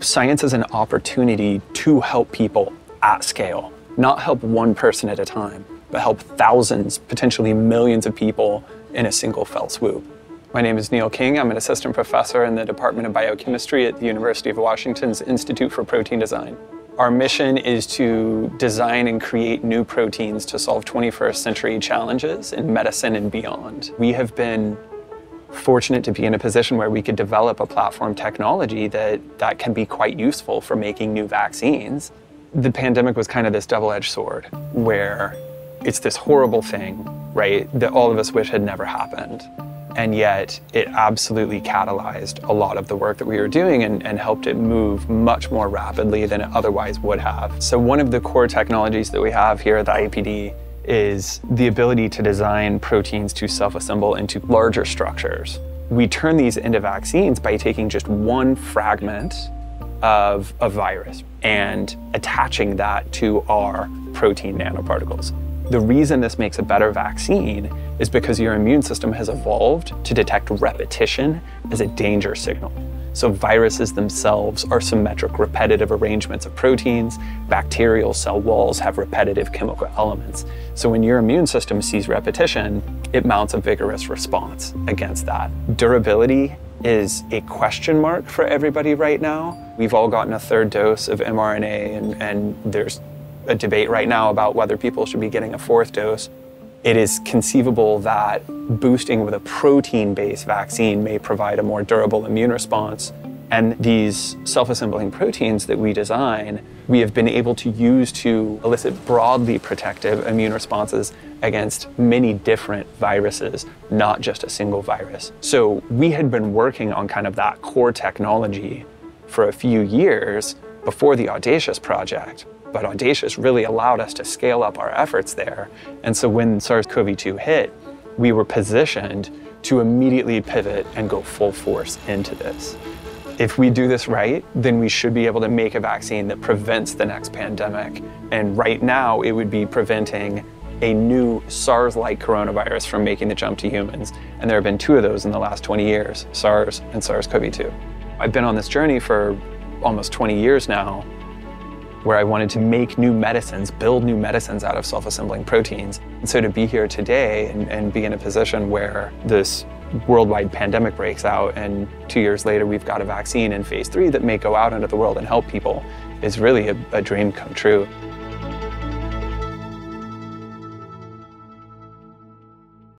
Science is an opportunity to help people at scale, not help one person at a time, but help thousands, potentially millions of people in a single fell swoop. My name is Neil King. I'm an assistant professor in the Department of Biochemistry at the University of Washington's Institute for Protein Design. Our mission is to design and create new proteins to solve 21st century challenges in medicine and beyond. We have been fortunate to be in a position where we could develop a platform technology that, that can be quite useful for making new vaccines. The pandemic was kind of this double-edged sword where it's this horrible thing, right, that all of us wish had never happened. And yet it absolutely catalyzed a lot of the work that we were doing and, and helped it move much more rapidly than it otherwise would have. So one of the core technologies that we have here at the IPD is the ability to design proteins to self-assemble into larger structures. We turn these into vaccines by taking just one fragment of a virus and attaching that to our protein nanoparticles. The reason this makes a better vaccine is because your immune system has evolved to detect repetition as a danger signal. So viruses themselves are symmetric, repetitive arrangements of proteins. Bacterial cell walls have repetitive chemical elements. So when your immune system sees repetition, it mounts a vigorous response against that. Durability is a question mark for everybody right now. We've all gotten a third dose of mRNA and, and there's a debate right now about whether people should be getting a fourth dose. It is conceivable that boosting with a protein-based vaccine may provide a more durable immune response. And these self-assembling proteins that we design, we have been able to use to elicit broadly protective immune responses against many different viruses, not just a single virus. So we had been working on kind of that core technology for a few years before the Audacious project but Audacious really allowed us to scale up our efforts there. And so when SARS-CoV-2 hit, we were positioned to immediately pivot and go full force into this. If we do this right, then we should be able to make a vaccine that prevents the next pandemic. And right now, it would be preventing a new SARS-like coronavirus from making the jump to humans. And there have been two of those in the last 20 years, SARS and SARS-CoV-2. I've been on this journey for almost 20 years now, where I wanted to make new medicines, build new medicines out of self-assembling proteins. And so to be here today and, and be in a position where this worldwide pandemic breaks out and two years later we've got a vaccine in phase three that may go out into the world and help people is really a, a dream come true.